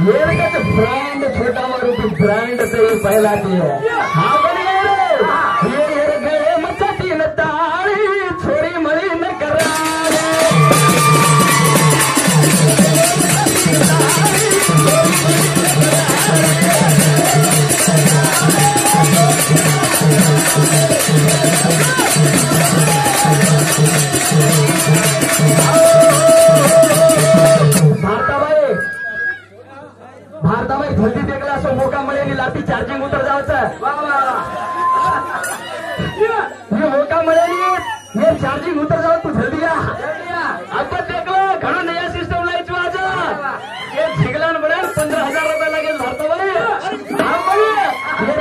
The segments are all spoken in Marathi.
ब्रांड छोटा अंगार तो ब्रांड तरी पहिला ब्रांड हा भारताबाई धरती देखला असं मोका मिळेल लाठी चार्जिंग उतर जायचं ये मौका मिळेल हे चार्जिंग उतर जाऊ तू जल्दी या आपण देखलं घडून नया सिस्टम लाईच आज ये झिगलान मिळेल पंधरा हजार रुपये लागेल भारताबाई आपण ये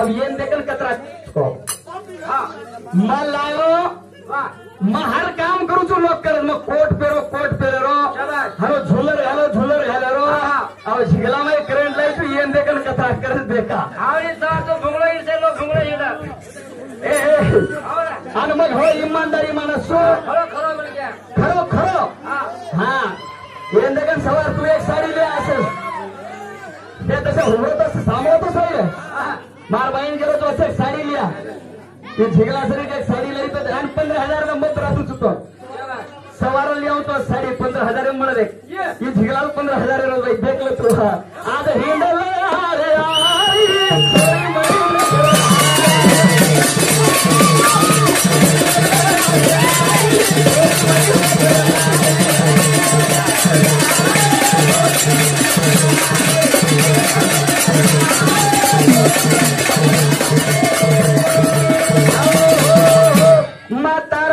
अब ये देखल कतरा मग लायो मग हर काम करू तू लोक करत. मग कोट पेरो कोट पेरो हरो झुलर घालो झुलर घालो अब झिगला में करंट लाई तू ये देखल कथा करत देखा ए ए, आणि मग हो इमानदारी माणूस खरो खरो हा. ये देखल सवार तू एक साडी ले असेल ते तसं उभरत सांभाळतोच आहे मार बाईन गेलो तो असं एक साडी लिया ते झिगला सरी एक साडी लई तो आणि पंधरा हजार नंबर राहतो चुतो सवार लिया तो साडी पंधरा हजार म्हणत एक ही झिगला पंधरा हजार देखलं तू हा mata